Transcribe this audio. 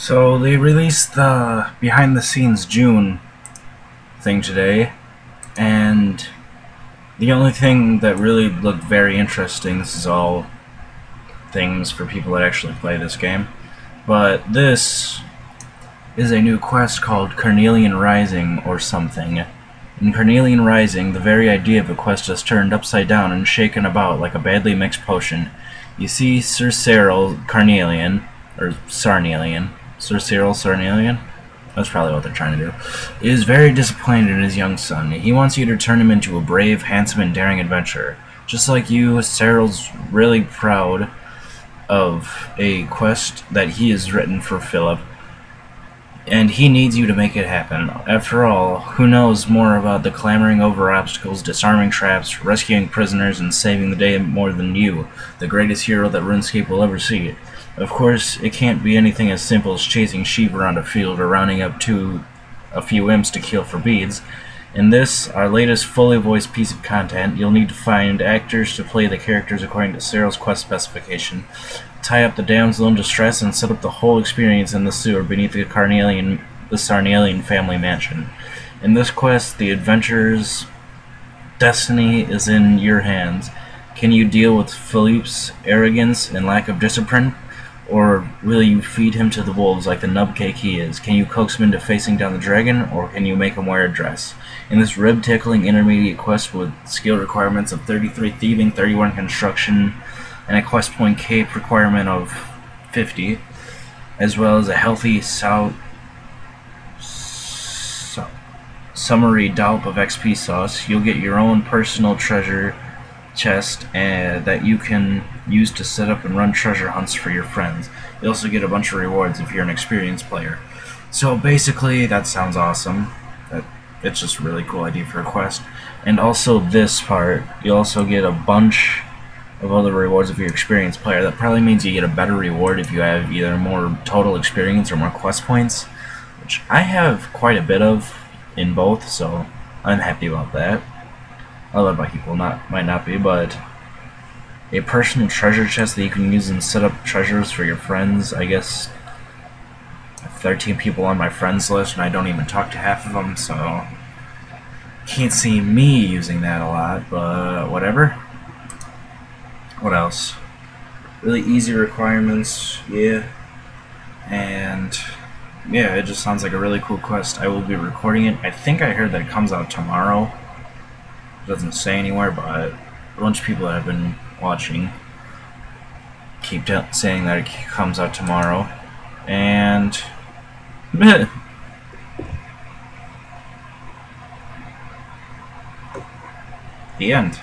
So they released the behind the scenes June thing today, and the only thing that really looked very interesting, this is all things for people that actually play this game, but this is a new quest called Carnillean Rising or something. In Carnillean Rising, the very idea of a quest is turned upside down and shaken about like a badly mixed potion. You see Sir Cyril Carnillean, or Sarnelian, Sir Cyril Sarnelian? That's probably what they're trying to do. Is very disappointed in his young son. He wants you to turn him into a brave, handsome, and daring adventurer. Just like you, Cyril's really proud of a quest that he has written for Philip, and he needs you to make it happen. After all, who knows more about the clambering over obstacles, disarming traps, rescuing prisoners, and saving the day more than you, the greatest hero that RuneScape will ever see? Of course, it can't be anything as simple as chasing sheep around a field or rounding up two a few imps to kill for beads. In this, our latest fully voiced piece of content, you'll need to find actors to play the characters according to Cyril's quest specification, tie up the damsel in distress, and set up the whole experience in the sewer beneath the Carnillean, the Sarnelian family mansion. In this quest, the adventurer's destiny is in your hands. Can you deal with Philippe's arrogance and lack of discipline? Or will you feed him to the wolves like the nubcake he is? Can you coax him into facing down the dragon, or can you make him wear a dress? In this rib-tickling intermediate quest with skill requirements of 33 thieving, 31 construction, and a quest point cape requirement of 50, as well as a healthy sou- su- summary dollop of XP sauce, you'll get your own personal treasure chest uh, that you can use to set up and run treasure hunts for your friends. You also get a bunch of rewards if you're an experienced player. So basically, that sounds awesome. That it's just a really cool idea for a quest. And also this part, you also get a bunch of other rewards if you're an experienced player. That probably means you get a better reward if you have either more total experience or more quest points, which I have quite a bit of in both, so I'm happy about that. Other people not might not be, but a personal treasure chest that you can use and set up treasures for your friends. I guess I have 13 people on my friends list, and I don't even talk to half of them, so can't see me using that a lot. But whatever. What else? Really easy requirements, yeah. And yeah, it just sounds like a really cool quest. I will be recording it. I think I heard that it comes out tomorrow. Doesn't say anywhere, but a bunch of people that have been watching keep saying that it comes out tomorrow. And the end.